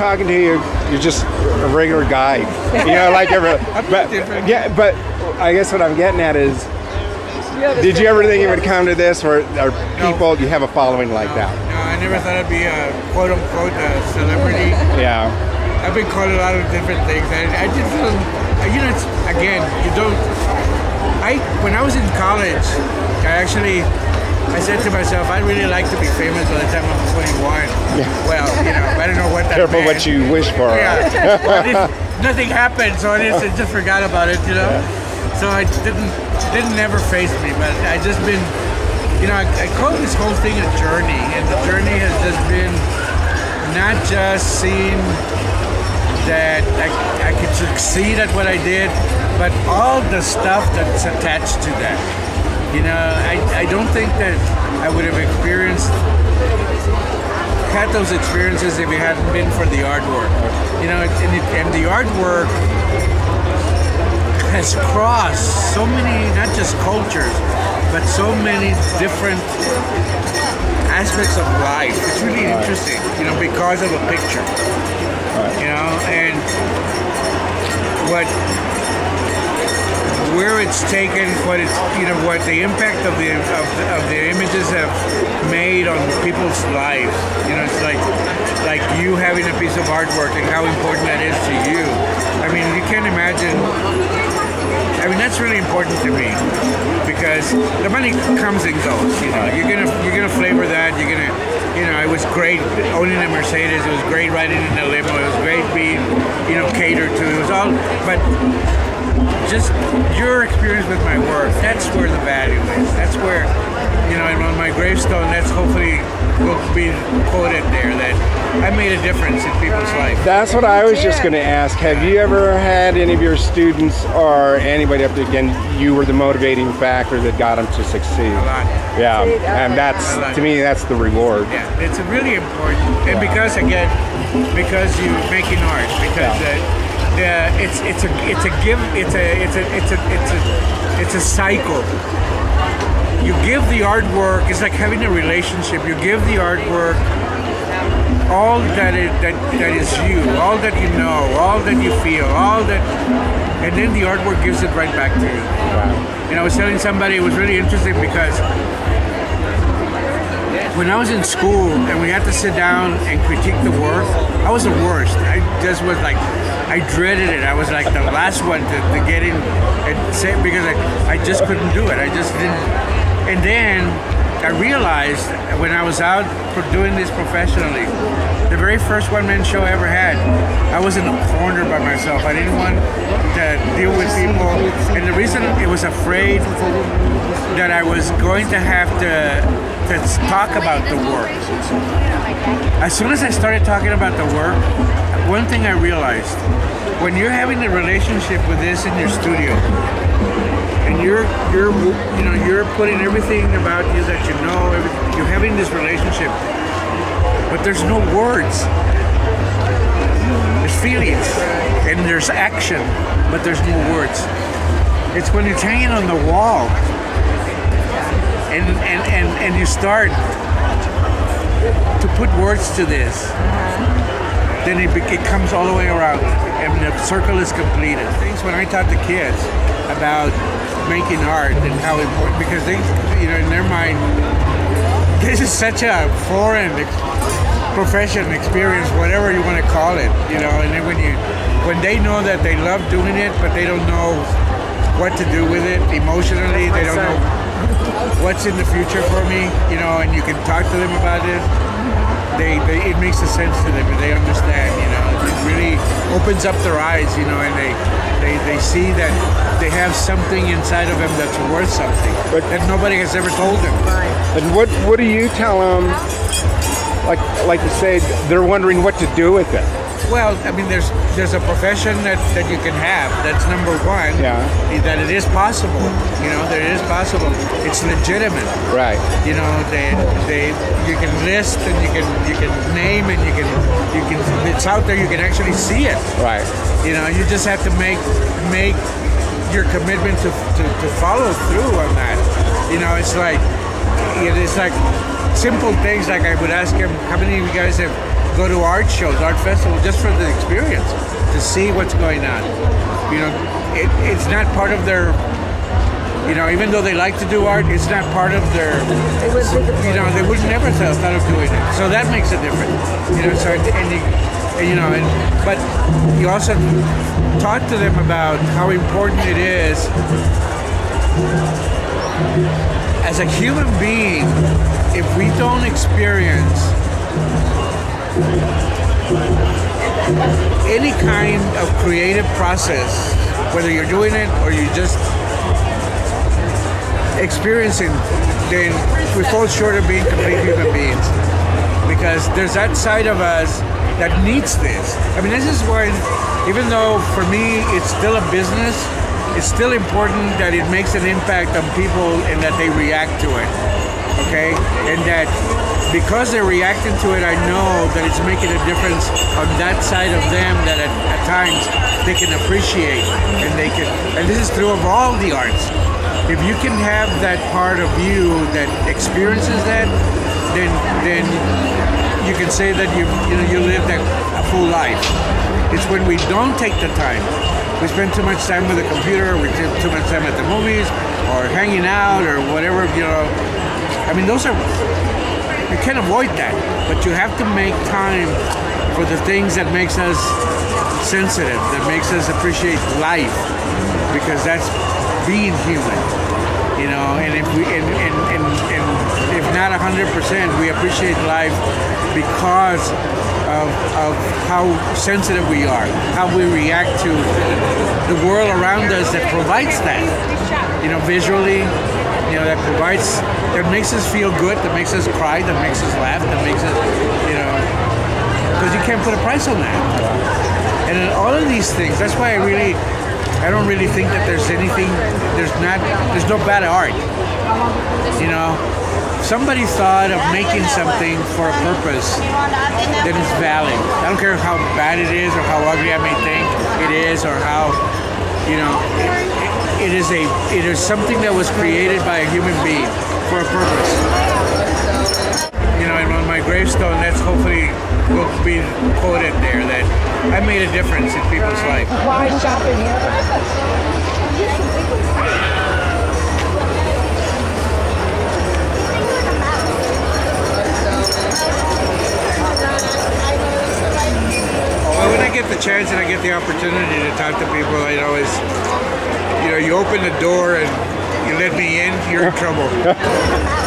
talking to you, you're just a regular guy. You know, like every. But yeah, but I guess what I'm getting at is, did you ever think you would come to this, or are people you have a following like that? No, I never thought I'd be a quote unquote a uh, celebrity. Yeah. I've been called a lot of different things. I, I just you know, it's, again, you don't. I when I was in college, I actually. I said to myself, I'd really like to be famous by the time I'm 21. Well, you know, I don't know what that Careful meant. what you wish for. Yeah. Nothing happened, so I just, I just forgot about it, you know. So I didn't didn't never face me, but I just been, you know, I, I call this whole thing a journey, and the journey has just been not just seeing that I, I could succeed at what I did, but all the stuff that's attached to that. You know, I, I don't think that I would have experienced had those experiences if it hadn't been for the artwork. You know, and, it, and the artwork has crossed so many, not just cultures, but so many different aspects of life. It's really interesting, you know, because of a picture. You know, and what where it's taken, what it's you know what the impact of the of the, of the images have made on people's lives. You know, it's like like you having a piece of artwork and how important that is to you. I mean, you can't imagine. I mean, that's really important to me because the money comes and goes. You know, you're gonna you're gonna flavor that. You're gonna, you know, it was great owning a Mercedes. It was great riding in a limo. It was great being, you know, catered to. It was all, but just your experience with my work. That's where the value is. That's where, you know, and on my gravestone, that's hopefully will be quoted there that I made a difference in people's life. That's what I was just going to ask. Have you ever had any of your students or anybody up to again? You were the motivating factor that got them to succeed. A lot. Yeah, and that's to me that's the reward. Yeah, it's really important, and because again, because you're making art, because Yeah. the, it's it's a it's a give it's a it's a it's a it's a it's a cycle. You give the artwork. It's like having a relationship. You give the artwork all that it, that that is you, all that you know, all that you feel, all that, and then the artwork gives it right back to you. And I was telling somebody it was really interesting because when I was in school and we had to sit down and critique the work, I was the worst. I just was like, I dreaded it. I was like the last one to, to get in and say because I, I just couldn't do it. I just didn't. And then I realized when I was out for doing this professionally, the very first one man show I ever had, I was in a corner by myself. I didn't want to deal with people. And the reason it was afraid that I was going to have to to talk about the work. As soon as I started talking about the work, one thing I realized when you're having a relationship with this in your studio, and you're you're you know you're putting everything about you that you know, you're having this relationship, but there's no words. There's feelings and there's action, but there's no words. It's when it's hanging on the wall and and, and, and you start to put words to this, then it, it comes all the way around and the circle is completed. Things when I taught the kids about making art and how important, because they, you know, in their mind, this is such a foreign ex- profession, experience, whatever you want to call it, you know, and then when you, when they know that they love doing it, but they don't know what to do with it emotionally, they don't know what's in the future for me, you know, and you can talk to them about it. They, they it makes a sense to them and they understand, you know. It really opens up their eyes, you know, and they they, they see that they have something inside of them that's worth something But- that nobody has ever told them. And what what do you tell them? Like like to say they're wondering what to do with it. Well, I mean, there's there's a profession that, that you can have. That's number one. Yeah. That it is possible. You know, that it is possible. It's legitimate. Right. You know, they they you can list and you can you can name and you can you can it's out there. You can actually see it. Right. You know, you just have to make make your commitment to, to, to follow through on that. You know, it's like it's like simple things like I would ask him, how many of you guys have go to art shows, art festivals, just for the experience, to see what's going on. You know, it, it's not part of their. You know, even though they like to do art, it's not part of their. You know, they would never thought thought of doing it. So that makes a difference. You know, so and you, you know, and but you also talk to them about how important it is as a human being if we don't experience any kind of creative process, whether you're doing it or you're just experiencing, then we fall short of being complete human beings. Because there's that side of us that needs this. I mean, this is why, even though for me it's still a business, it's still important that it makes an impact on people and that they react to it. Okay? And that because they're reacting to it, I know that it's making a difference on that side of them that at, at times they can appreciate and they can and this is true of all the arts. If you can have that part of you that experiences that, then then you can say that you you know you lived a, a full life. It's when we don't take the time. We spend too much time with the computer, we spend too much time at the movies, or hanging out, or whatever. You know, I mean, those are you can't avoid that, but you have to make time for the things that makes us sensitive, that makes us appreciate life, because that's being human. You know, and if we and, and, and, and if not hundred percent, we appreciate life because of, of how sensitive we are, how we react to the world around us that provides that. You know, visually, you know, that provides, that makes us feel good, that makes us cry, that makes us laugh, that makes us, you know, because you can't put a price on that. And in all of these things, that's why I really, I don't really think that there's anything, there's not, there's no bad art. You know, somebody thought of making something for a purpose that is valid. I don't care how bad it is or how ugly I may think it is or how, you know, it, it is a it is something that was created by a human being for a purpose. You know, and on my gravestone, that's hopefully will be quoted there that I made a difference in people's life. Why shopping here? Well, when I get the chance and I get the opportunity to talk to people, I always, you know, you open the door and you let me in, you're in trouble.